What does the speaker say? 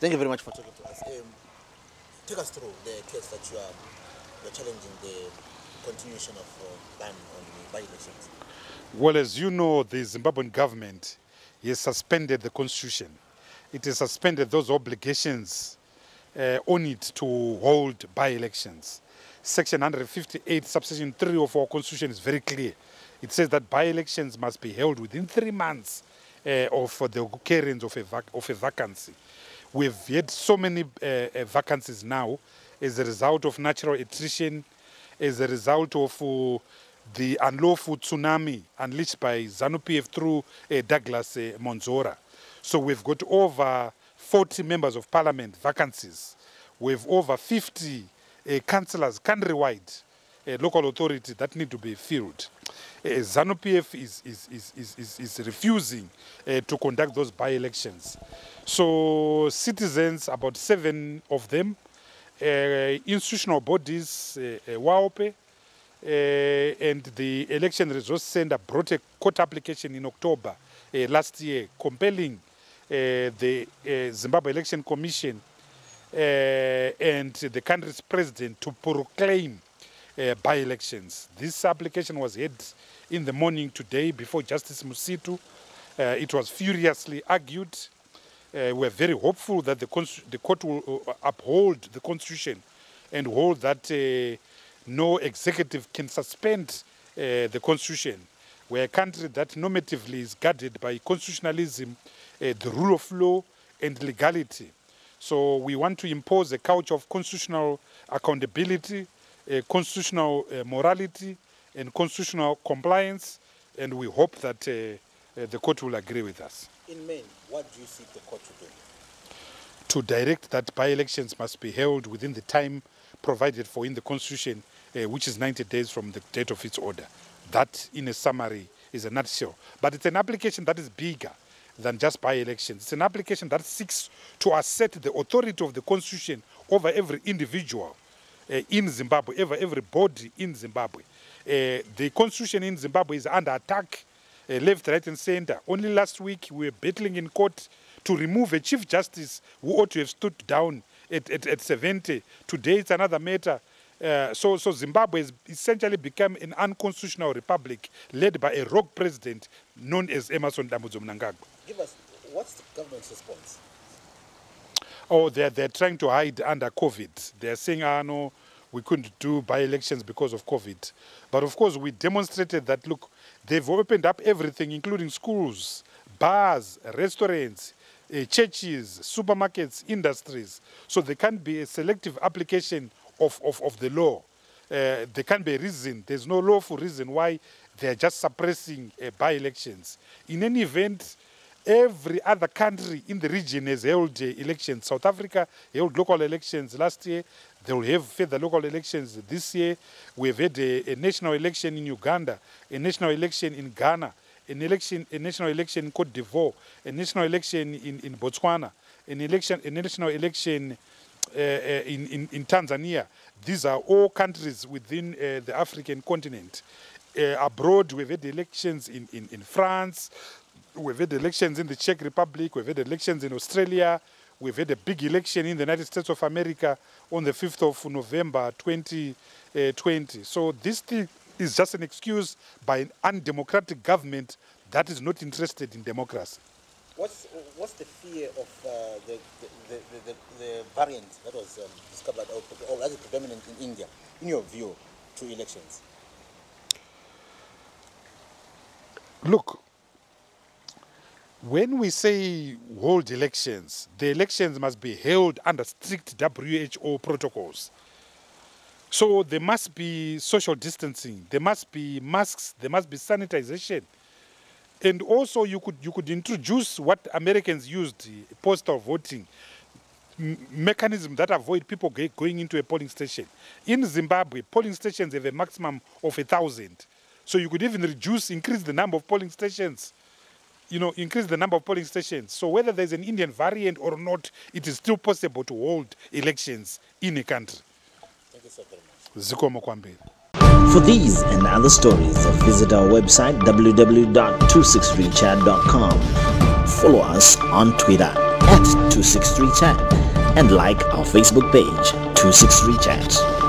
Thank you very much for talking to us. Um, take us through the case that you are you're challenging the continuation of uh, ban on by-elections. Well, as you know, the Zimbabwean government has suspended the constitution. It has suspended those obligations uh, on it to hold by-elections. Section 158, subsection 3 of our constitution is very clear. It says that by-elections must be held within three months uh, of the occurrence of a, of a vacancy. We've had so many uh, uh, vacancies now as a result of natural attrition, as a result of uh, the unlawful tsunami unleashed by ZANU-PF through uh, Douglas uh, Mwonzora. So we've got over 40 members of parliament vacancies. We've over 50 uh, councillors countrywide, uh, local authority that need to be filled. Uh, ZANU-PF is, is, is, is, is, refusing uh, to conduct those by-elections. So citizens, about seven of them, uh, institutional bodies, uh, WALPE, uh, and the Election Resource Center brought a court application in October uh, last year compelling uh, the Zimbabwe Election Commission and the country's president to proclaim uh, by-elections. This application was heard in the morning today before Justice Musithu. Uh, it was furiously argued. Uh, we're very hopeful that the, the court will uh, uphold the constitution and hold that uh, no executive can suspend uh, the constitution. We're a country that normatively is guarded by constitutionalism, the rule of law, and legality. So we want to impose a culture of constitutional accountability, constitutional uh, morality, and constitutional compliance, and we hope that uh, uh, the court will agree with us. In main, what do you seek the court to do? to direct that by-elections must be held within the time provided for in the constitution, uh, which is 90 days from the date of its order. That, in a summary, is a nutshell. But it's an application that is bigger than just by-elections. It's an application that seeks to assert the authority of the constitution over every individual in Zimbabwe, over every body in Zimbabwe. Uh, the constitution in Zimbabwe is under attack uh, left, right, and center. Only last week we were battling in court to remove a chief justice who ought to have stood down at, at, at 70. Today it's another matter. Uh, so, so Zimbabwe has essentially become an unconstitutional republic led by a rogue president known as Emmerson Dambudzo Mnangagwa. Give us, what's the government's response? Oh, they're, they're trying to hide under COVID. They're saying, ah, no, we couldn't do by elections because of COVID. But of course, we demonstrated that, look, they've opened up everything, including schools, bars, restaurants, uh, churches, supermarkets, industries. So there can't be a selective application of, of, of the law. Uh, there can't be a reason, there's no lawful reason why they're just suppressing uh, by elections. In any event, Every other country in the region has held uh, elections. South Africa held local elections last year. They will have further local elections this year. We've had a, a national election in Uganda, a national election in Ghana, an election, a national election in Cote d'Ivoire, a national election in, in Botswana, an election, a national election uh, uh, in, in, in Tanzania. These are all countries within uh, the African continent. Uh, abroad, we've had elections in, in, in France, we've had elections in the Czech Republic, we've had elections in Australia, we've had a big election in the United States of America on the 5th of November 2020. So this thing is just an excuse by an undemocratic government that is not interested in democracy. What's, what's the fear of uh, the, the, the, the, variant that was um, discovered or, or rather predominant in India, in your view, to elections? Look, when we say hold elections, the elections must be held under strict WHO protocols. So there must be social distancing, there must be masks, there must be sanitization. And also you could, you could introduce what Americans used, postal voting, mechanism that avoid people going into a polling station. In Zimbabwe, polling stations have a maximum of a thousand. So you could even reduce, increase the number of polling stations you know, increase the number of polling stations. So whether there's an Indian variant or not, it is still possible to hold elections in a country. Thank you so very much. For these and other stories, visit our website www.263chat.com. Follow us on Twitter at 263chat and like our Facebook page 263chat.